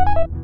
you